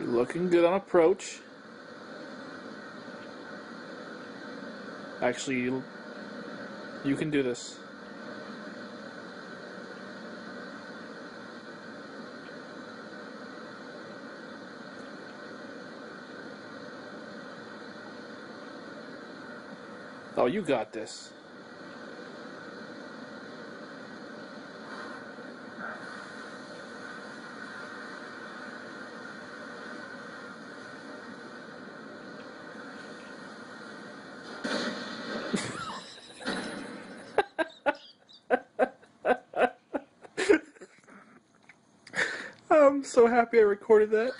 You're looking good on approach. Actually, you, you can do this. Oh, you got this. I'm so happy I recorded that.